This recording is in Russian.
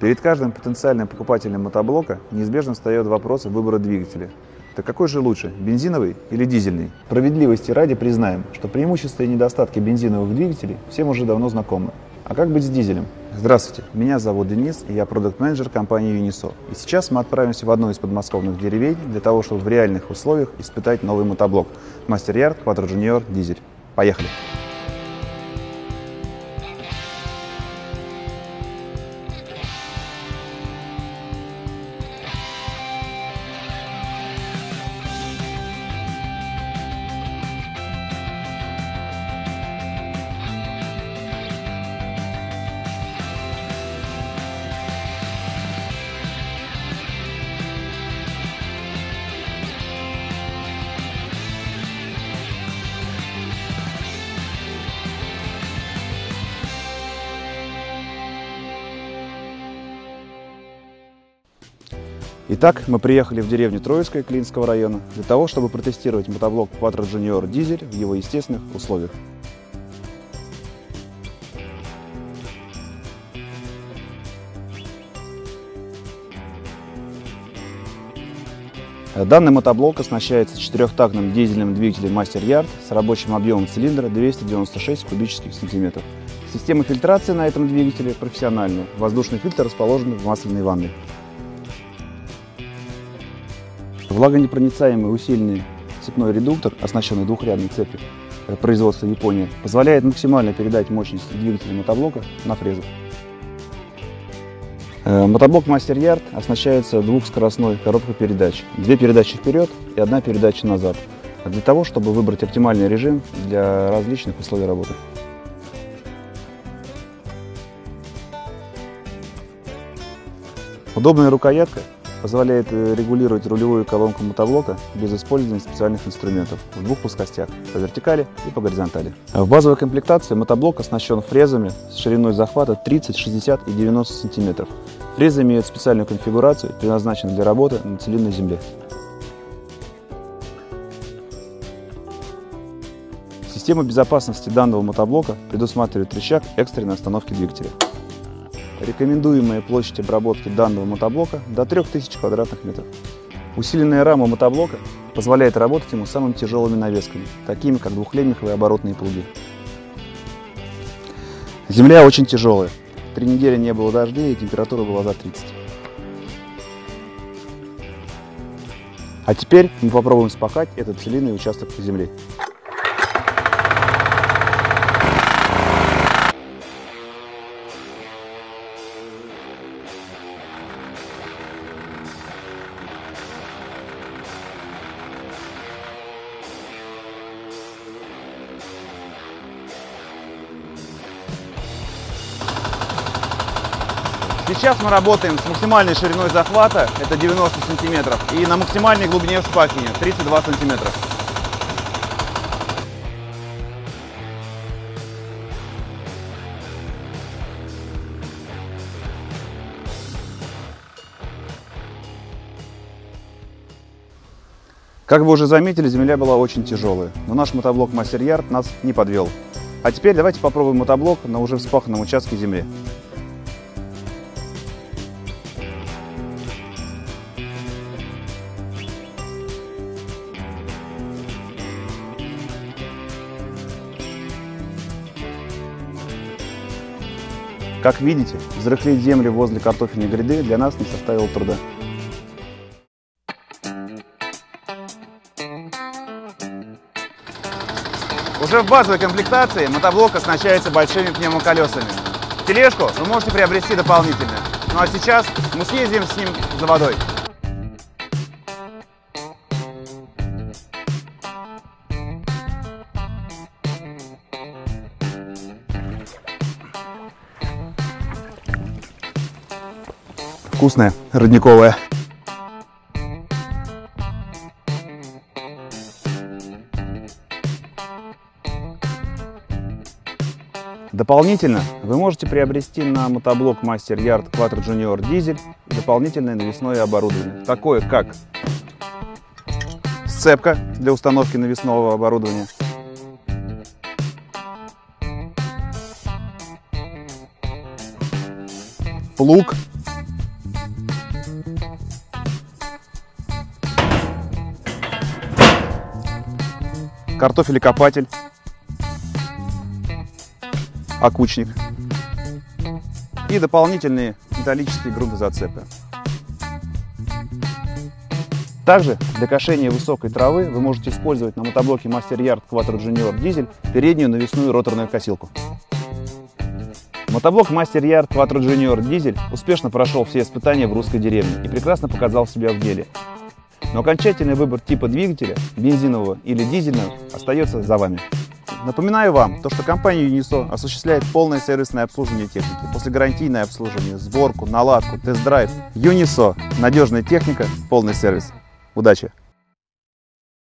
Перед каждым потенциальным покупателем мотоблока неизбежно встает вопрос выбора двигателя. Так какой же лучше, бензиновый или дизельный? Справедливости ради признаем, что преимущества и недостатки бензиновых двигателей всем уже давно знакомы. А как быть с дизелем? Здравствуйте, меня зовут Денис, и я продукт-менеджер компании Uniso. И сейчас мы отправимся в одну из подмосковных деревень для того, чтобы в реальных условиях испытать новый мотоблок Yard Quattro Junior Дизель. Поехали! Итак, мы приехали в деревню Троицкая Клинского района для того, чтобы протестировать мотоблок Quattro Junior Diesel в его естественных условиях. Данный мотоблок оснащается четырехтактным дизельным двигателем Master Yard с рабочим объемом цилиндра 296 кубических сантиметров. Система фильтрации на этом двигателе профессиональная. Воздушный фильтр расположен в масляной ванной. Влагонепроницаемый усиленный цепной редуктор, оснащенный двухрядной цепью производства Япония, позволяет максимально передать мощность двигателя мотоблока на фрезу. Э, мотоблок Master Yard оснащается двухскоростной коробкой передач. Две передачи вперед и одна передача назад. Для того, чтобы выбрать оптимальный режим для различных условий работы. Удобная рукоятка позволяет э, регулировать рулевую колонку мотоблока без использования специальных инструментов в двух плоскостях – по вертикали и по горизонтали. В базовой комплектации мотоблок оснащен фрезами с шириной захвата 30, 60 и 90 см. Фрезы имеют специальную конфигурацию, предназначенную для работы на целинной земле. Система безопасности данного мотоблока предусматривает рычаг экстренной остановки двигателя. Рекомендуемая площадь обработки данного мотоблока до 3000 квадратных метров. Усиленная рама мотоблока позволяет работать ему самыми тяжелыми навесками, такими как двухлемеховые оборотные плуги. Земля очень тяжелая. Три недели не было дождей, и температура была за 30. А теперь мы попробуем спахать этот целинный участок земли. Сейчас мы работаем с максимальной шириной захвата, это 90 сантиметров, и на максимальной глубине вспахивания, 32 сантиметра. Как вы уже заметили, земля была очень тяжелая, но наш мотоблок Master Yard нас не подвел. А теперь давайте попробуем мотоблок на уже вспаханном участке земли. Как видите, взрыхлить землю возле картофельной гряды для нас не составило труда. Уже в базовой комплектации мотоблок оснащается большими пневмоколесами. Тележку вы можете приобрести дополнительно. Ну а сейчас мы съездим с ним за водой. Вкусная, родниковая. Дополнительно вы можете приобрести на мотоблок Master Yard Quattro Junior Diesel дополнительное навесное оборудование, такое как сцепка для установки навесного оборудования, плуг картофелекопатель, окучник и дополнительные металлические грунтозацепы. Также для кошения высокой травы вы можете использовать на мотоблоке Master Yard Quattro Junior Diesel переднюю навесную роторную косилку. Мотоблок Master Yard Quattro Junior Diesel успешно прошел все испытания в русской деревне и прекрасно показал себя в деле. Но окончательный выбор типа двигателя, бензинового или дизельного, остается за вами. Напоминаю вам, то, что компания Uniso осуществляет полное сервисное обслуживание техники, послегарантийное обслуживание, сборку, наладку, тест-драйв. Uniso – надежная техника, полный сервис. Удачи!